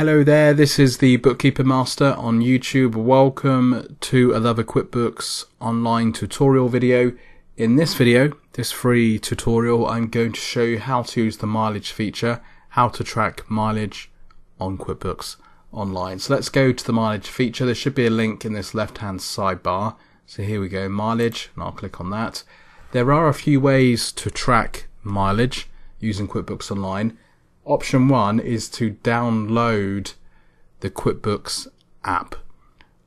Hello there, this is the Bookkeeper Master on YouTube. Welcome to another QuickBooks online tutorial video. In this video, this free tutorial, I'm going to show you how to use the mileage feature, how to track mileage on QuickBooks Online. So let's go to the mileage feature. There should be a link in this left hand sidebar. So here we go, mileage, and I'll click on that. There are a few ways to track mileage using QuickBooks Online. Option one is to download the QuickBooks app.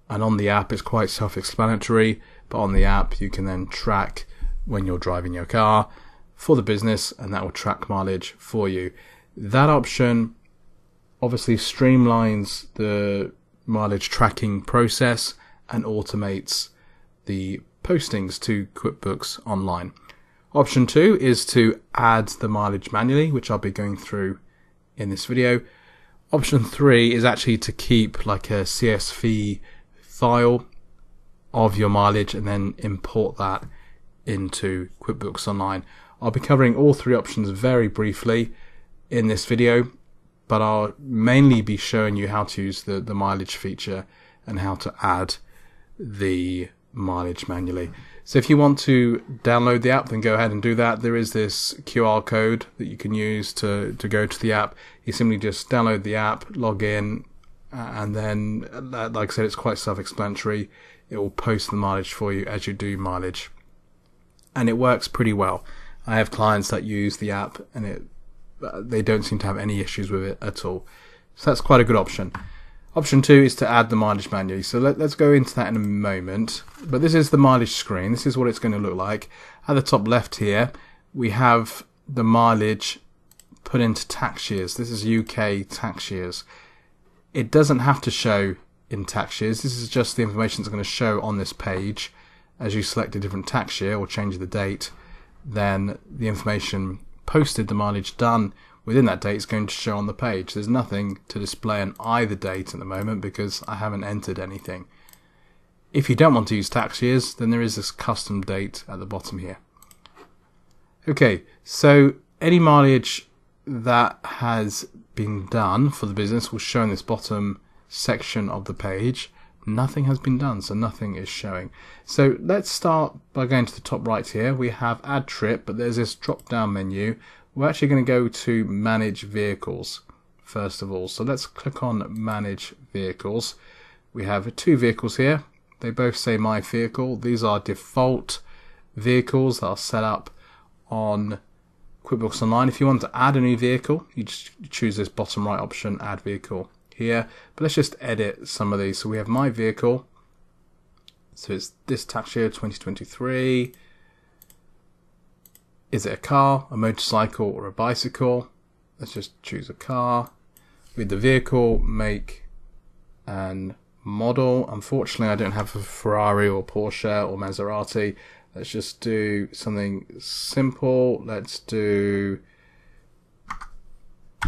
And on the app, it's quite self explanatory, but on the app, you can then track when you're driving your car for the business, and that will track mileage for you. That option obviously streamlines the mileage tracking process and automates the postings to QuickBooks Online. Option two is to add the mileage manually, which I'll be going through in this video. Option three is actually to keep like a CSV file of your mileage and then import that into QuickBooks Online. I'll be covering all three options very briefly in this video but I'll mainly be showing you how to use the, the mileage feature and how to add the mileage manually. So if you want to download the app, then go ahead and do that. There is this QR code that you can use to, to go to the app. You simply just download the app, log in, uh, and then, uh, like I said, it's quite self-explanatory. It will post the mileage for you as you do mileage. And it works pretty well. I have clients that use the app and it uh, they don't seem to have any issues with it at all. So that's quite a good option. Option two is to add the mileage manually. So let, us go into that in a moment. But this is the mileage screen. This is what it's going to look like. At the top left here, we have the mileage put into tax years. This is UK tax years. It doesn't have to show in tax years. This is just the information that's going to show on this page. As you select a different tax year or change the date, then the information posted the mileage done within that date is going to show on the page. There's nothing to display on either date at the moment because I haven't entered anything. If you don't want to use tax years, then there is this custom date at the bottom here. Okay, so any mileage that has been done for the business will show in this bottom section of the page. Nothing has been done, so nothing is showing. So let's start by going to the top right here. We have add trip, but there's this drop down menu we're actually going to go to manage vehicles first of all. So let's click on manage vehicles. We have two vehicles here. They both say my vehicle. These are default vehicles that are set up on QuickBooks Online. If you want to add a new vehicle, you just choose this bottom right option, add vehicle here. But let's just edit some of these. So we have my vehicle. So it's this tax year 2023. Is it a car, a motorcycle, or a bicycle? Let's just choose a car. With the vehicle, make, and model. Unfortunately, I don't have a Ferrari or Porsche or Maserati. Let's just do something simple. Let's do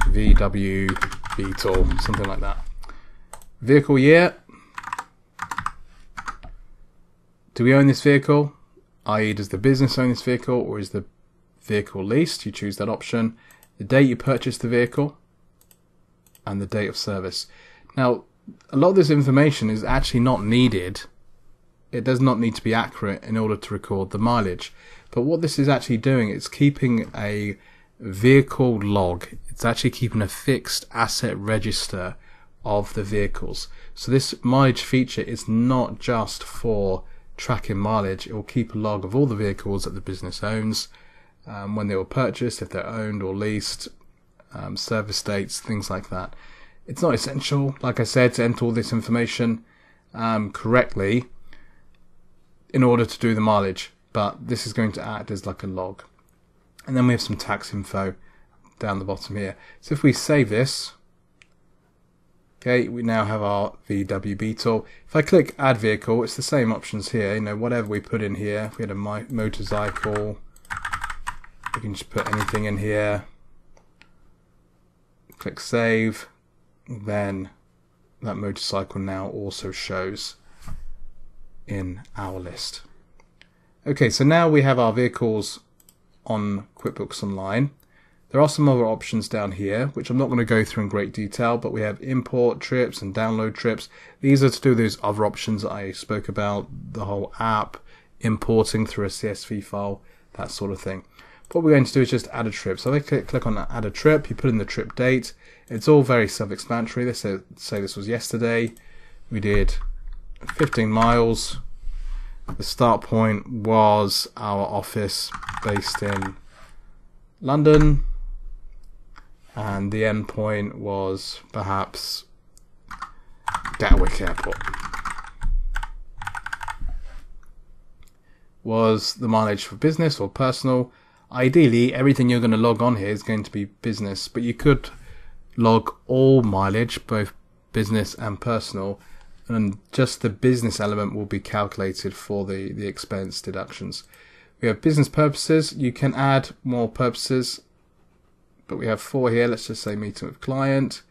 VW Beetle, something like that. Vehicle year. Do we own this vehicle? I.e., does the business own this vehicle or is the vehicle leased, you choose that option, the date you purchased the vehicle, and the date of service. Now, a lot of this information is actually not needed. It does not need to be accurate in order to record the mileage. But what this is actually doing, it's keeping a vehicle log. It's actually keeping a fixed asset register of the vehicles. So this mileage feature is not just for tracking mileage. It will keep a log of all the vehicles that the business owns um, when they were purchased, if they're owned or leased, um, service dates, things like that. It's not essential, like I said, to enter all this information um, correctly in order to do the mileage, but this is going to act as like a log. And then we have some tax info down the bottom here. So if we save this, okay, we now have our VW Beetle. If I click add vehicle, it's the same options here. You know, whatever we put in here, if we had a motorcycle, we can just put anything in here. Click save. Then that motorcycle now also shows in our list. Okay, so now we have our vehicles on QuickBooks Online. There are some other options down here, which I'm not going to go through in great detail, but we have import trips and download trips. These are to do those other options that I spoke about, the whole app, importing through a CSV file, that sort of thing. What we're going to do is just add a trip. So if I click, click on add a trip, you put in the trip date. It's all very self-explanatory. Let's say, say this was yesterday. We did 15 miles. The start point was our office based in London and the end point was perhaps Gatwick Airport. Was the mileage for business or personal? Ideally, everything you're going to log on here is going to be business, but you could log all mileage, both business and personal, and just the business element will be calculated for the, the expense deductions. We have business purposes. You can add more purposes but we have four here. Let's just say meeting with client.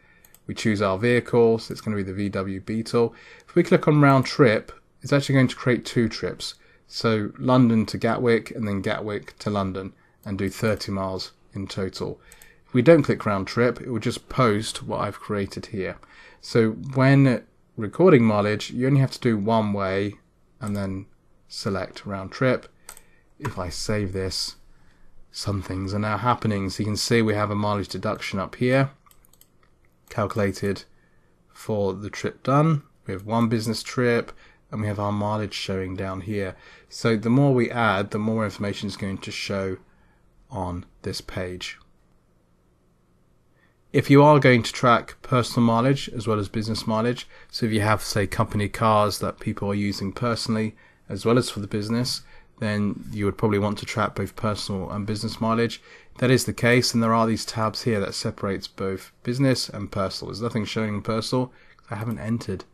We choose our vehicle, so it's going to be the VW Beetle. If we click on round trip, it's actually going to create two trips. So London to Gatwick and then Gatwick to London and do 30 miles in total. If we don't click round trip, it will just post what I've created here. So when recording mileage, you only have to do one way and then select round trip. If I save this, some things are now happening. So you can see we have a mileage deduction up here, calculated for the trip done. We have one business trip, and we have our mileage showing down here. So the more we add, the more information is going to show on this page. If you are going to track personal mileage as well as business mileage, so if you have, say, company cars that people are using personally as well as for the business, then you would probably want to track both personal and business mileage. that is the case, and there are these tabs here that separates both business and personal. There's nothing showing in personal. I haven't entered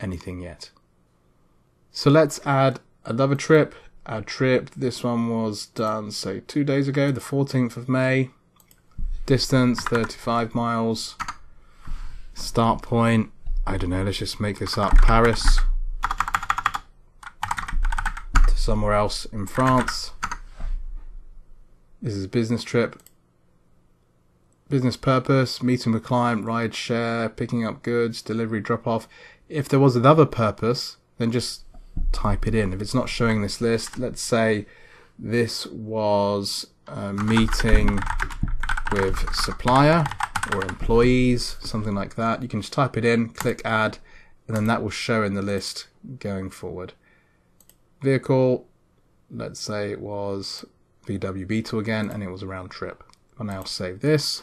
anything yet. So let's add another trip. Add trip. This one was done, say, two days ago, the 14th of May. Distance 35 miles. Start point. I don't know. Let's just make this up. Paris to somewhere else in France. This is a business trip. Business purpose, meeting with client, ride share, picking up goods, delivery, drop off. If there was another purpose, then just type it in. If it's not showing this list, let's say this was a meeting with supplier or employees, something like that. You can just type it in, click add, and then that will show in the list going forward vehicle, let's say it was VW Beetle again, and it was a round trip. I'll now save this.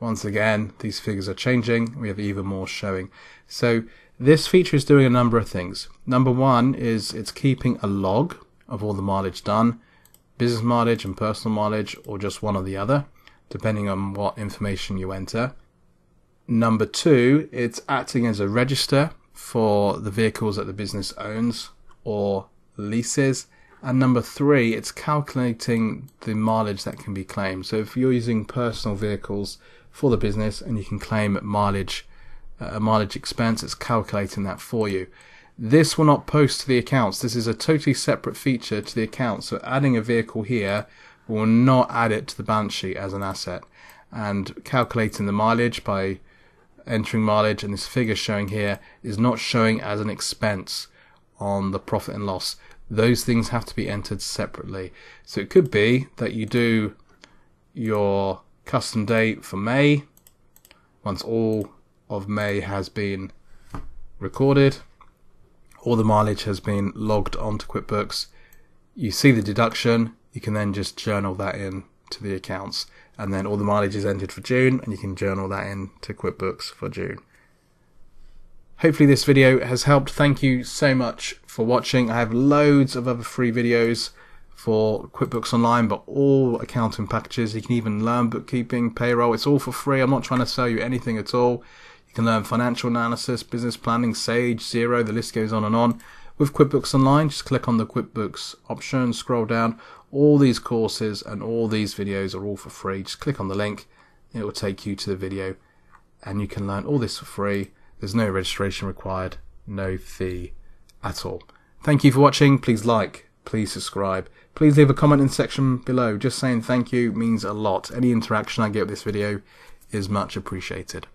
Once again, these figures are changing. We have even more showing. So this feature is doing a number of things. Number one is it's keeping a log of all the mileage done, business mileage and personal mileage, or just one or the other, depending on what information you enter. Number two, it's acting as a register for the vehicles that the business owns or leases. And number three, it's calculating the mileage that can be claimed. So if you're using personal vehicles for the business and you can claim mileage, a mileage expense, it's calculating that for you. This will not post to the accounts. This is a totally separate feature to the account. So adding a vehicle here will not add it to the balance sheet as an asset. And calculating the mileage by entering mileage and this figure showing here is not showing as an expense on the profit and loss. Those things have to be entered separately. So it could be that you do your custom date for May once all of May has been recorded, all the mileage has been logged onto QuickBooks. You see the deduction, you can then just journal that in to the accounts, and then all the mileage is entered for June, and you can journal that in to QuickBooks for June. Hopefully this video has helped. Thank you so much for watching. I have loads of other free videos for QuickBooks Online, but all accounting packages. You can even learn bookkeeping, payroll. It's all for free. I'm not trying to sell you anything at all. You can learn financial analysis, business planning, Sage, Xero, the list goes on and on. With QuickBooks Online, just click on the QuickBooks option, scroll down. All these courses and all these videos are all for free. Just click on the link, it will take you to the video, and you can learn all this for free there's no registration required, no fee at all. Thank you for watching. Please like, please subscribe. Please leave a comment in the section below. Just saying thank you means a lot. Any interaction I get with this video is much appreciated.